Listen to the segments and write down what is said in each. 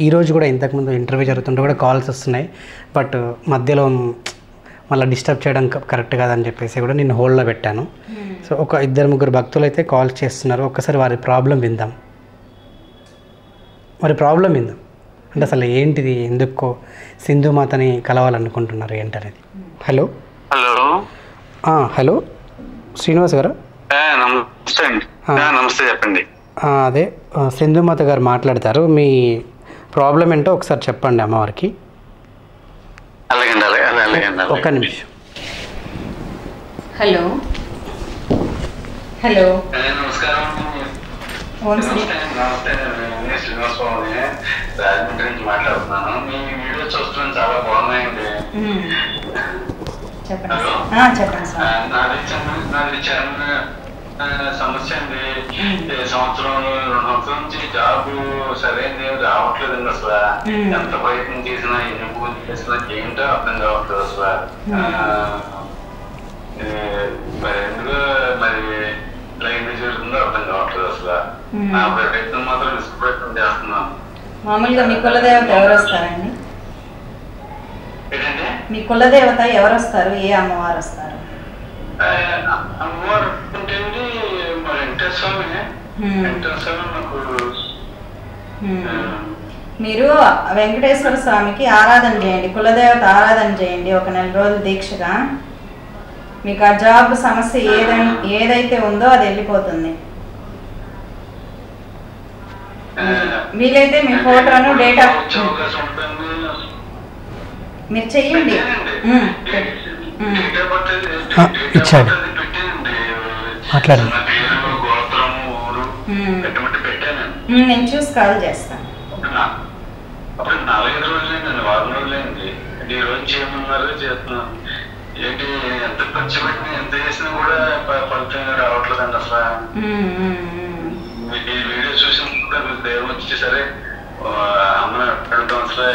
ఈ రోజు కూడా ఇంతకుముందు ఇంటర్వ్యూ జరుగుతుంటే కూడా కాల్స్ వస్తున్నాయి. బట్ మధ్యలో మళ్ళీ డిస్టర్బ్ చేయడం క- కరెక్ట్ కాదని చెప్పేసి కూడా నేను హోల్డ్లో పెట్టాను. సో ఒక ఇద్దరు ముగ్గురు భక్తులు అయితే కాల్ చేస్తున్నారు. ఒక్కసారి వారి ప్రాబ్లం విందాం. వారి ప్రాబ్లం విందాం అంటే అసలు ఏంటిది? ఎందుకో సింధు మాతని కలవాలనుకుంటున్నారు ఏంటనేది. హలో? హలో. ఆ, హలో? శ్రీనివాస్ గారు? నమస్తే అండి. ఆ. ఆ, నమస్తే చెప్పండి. అదే సింధుమాత గారు మాట్లాడతారు. మీ ప్రాబ్లం ఏంటో ఒకసారి చెప్పండి అమ్మవారికి. ఒక్క నిమిషం. హలో. హలో. నమస్కారం. రాజమండ్రి నుంచి మాట్లాడుతున్నాను. మీ వీడియో చూస్తున్నాను చాలా బాగున్నాయండి. చెప్పండి హలో? నాది నాది సమస్య అండి సంవత్సరం రెండు సంవత్సరాల నుంచి జాబ్ సరైనది ఏం రావట్లేదండి అసలు. ఎంత ప్రయత్నం చేసినా ఎన్ని పూజలు చేసినా ఏంటో అర్థం కావట్లేదు అసలు మరి ఎందుకు మరి ఎందుకు జరుగుతుందో అర్థం కావట్లేదు అసలు. నా ప్రయత్నం మాత్రం విసుగు ప్రయత్నం చేస్తున్నాను మామూలుగా మీ కులదేవత ఎవరు వస్తారండి మీ కులదేవత ఎవరు వస్తారు ఏ అమ్మవారు వస్తారు అమ్మవారు వెంకటేశ్వర నాకు మ్మ్. ఆ, మీరు వెంకటేశ్వర స్వామికి ఆరాధన చేయండి కులదేవత ఆరాధన చేయండి ఒక నెల రోజులు దీక్షగా. మీకు ఆ జాబ్ సమస్య ఏదై ఏదైతే ఉందో అది వెళ్ళిపోతుంది. వీలైతే మీ ఫోటోను డేట్. మీరు చెయ్యండి. ఇచ్చాడు. మాట్లాడండి. పెట్టమంటే పెట్టాను. మ్మ్, నేను చూసి కాల్ చేస్తాను అప్పుడు నాలుగైదు రోజులైందండి వారం రోజులైంది అంటే ఈ రోజు చేయమన్నారు చేస్తున్నాను ఏంటి ఎంత ఖర్చు పెట్టినా ఎంత చేసినా కూడా ఫలితం రావట్లేదండి అసలు. మీకు ఈ వీడియో చూసినప్పుడు మీకు దైవం వచ్చి సరే ఆ, అమ్మని అడగడం అసలు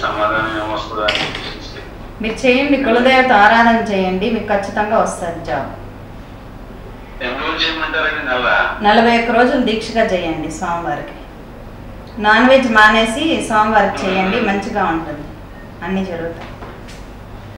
సమాధానం ఏమొస్తుందా. మీరు చేయండి కులదేవత ఆరాధన చేయండి మీకు ఖచ్చితంగా వస్తుంది జాబ్ ఎన్ని రోజులు చేయమంటారండి నెల నలభై ఒక్క రోజులు దీక్షగా చేయండి స్వామివారికి. నాన్ వెజ్ మానేసి స్వామివారికి చేయండి మంచిగా ఉంటుంది. అన్నీ జరుగుతాయి.